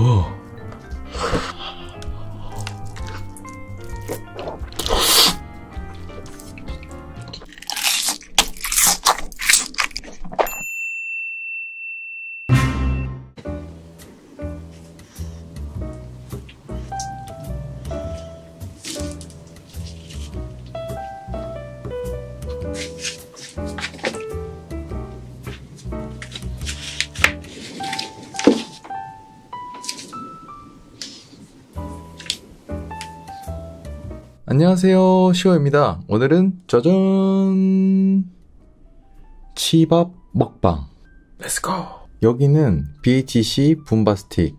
어. 안녕하세요. 시오입니다. 오늘은 짜잔! 치밥 먹방. Let's go! 여기는 BHC 붐바스틱.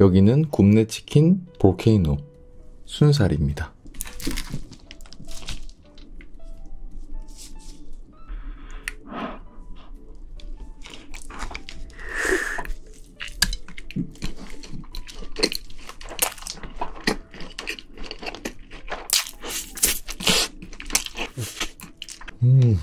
여기는 굽네 치킨 볼케이노. 순살입니다. 음.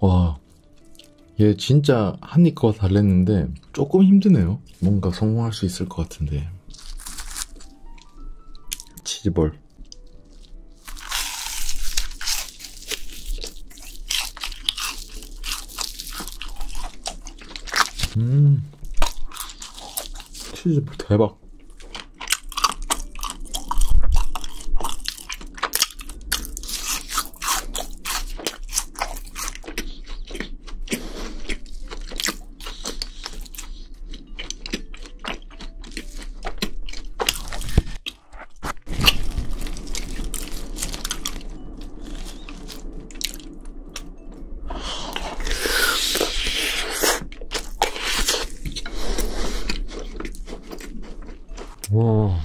와, 얘 진짜 한입 거 달랬는데 조금 힘드네요. 뭔가 성공할 수 있을 것 같은데. 치즈볼. 음, 치즈볼 대박. 와.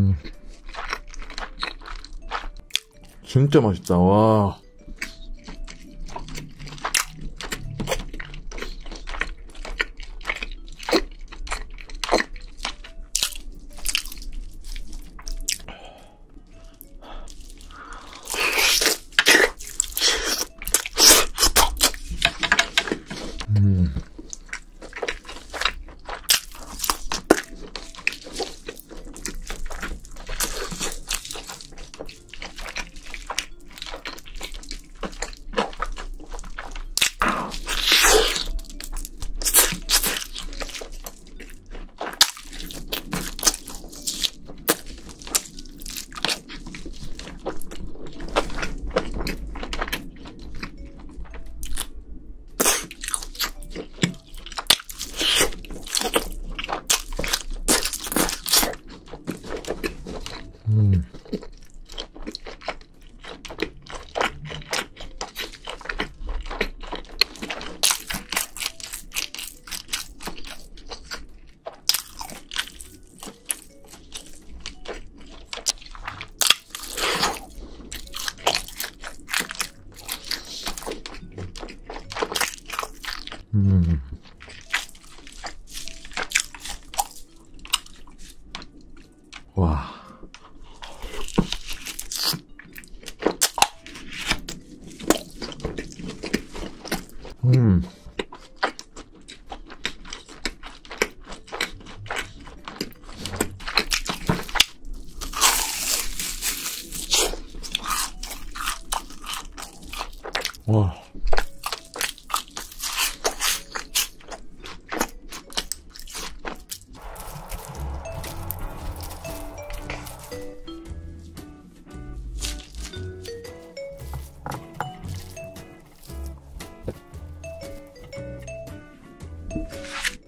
음. 진짜 맛있다, 와. 음. 음. 음. 음. 와.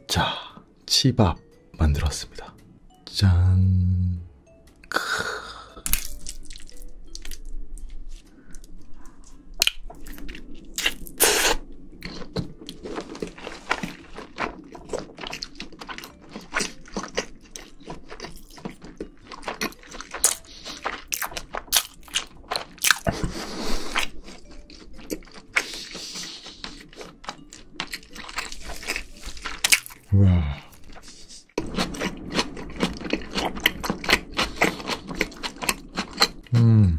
자, 치밥 만들었습니다. 짠. 우와. 음.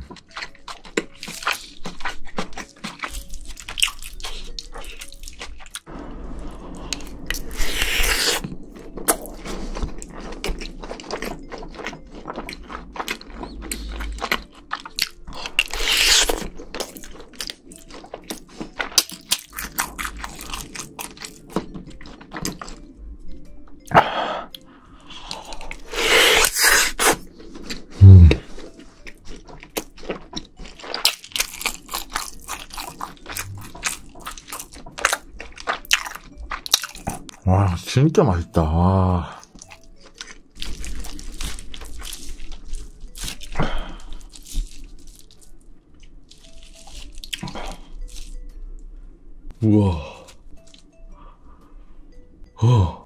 와, 진짜 맛있다. 아. 우와. 어.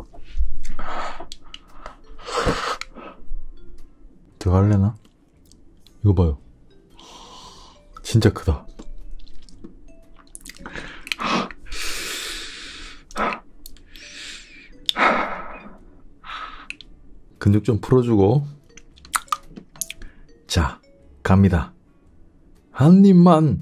들어갈래나? 이거 봐요. 진짜 크다. 근육 좀 풀어주고. 자, 갑니다. 한 입만.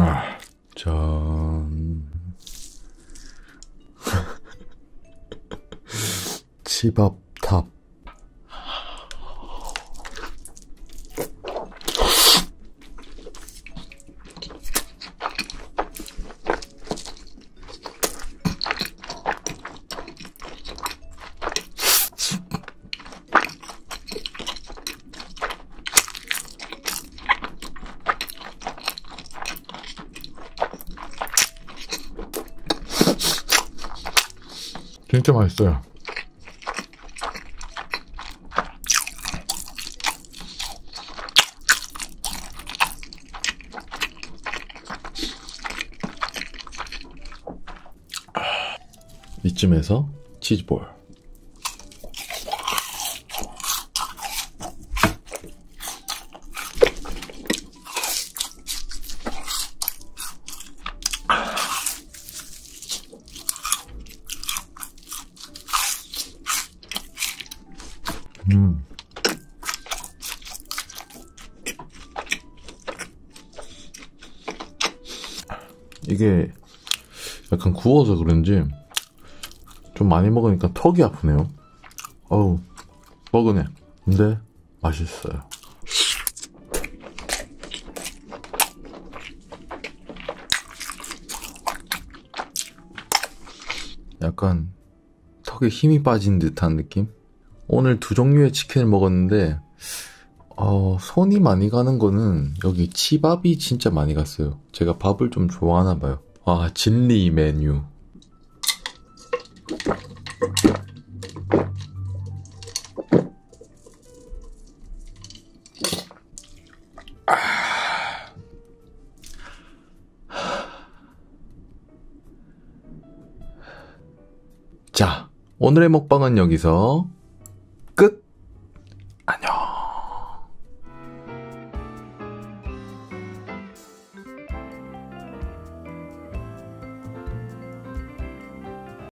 아, 전. 치밥탑. 진짜 맛있어요. 이쯤에서 치즈볼. 음. 이게 약간 구워서 그런지 좀 많이 먹으니까 턱이 아프네요. 어우, 뻐근해. 근데 맛있어요. 약간 턱에 힘이 빠진 듯한 느낌? 오늘 두 종류의 치킨을 먹었는데, 어, 손이 많이 가는 거는 여기 치밥이 진짜 많이 갔어요. 제가 밥을 좀 좋아하나 봐요. 아, 진리 메뉴. 아. 자, 오늘의 먹방은 여기서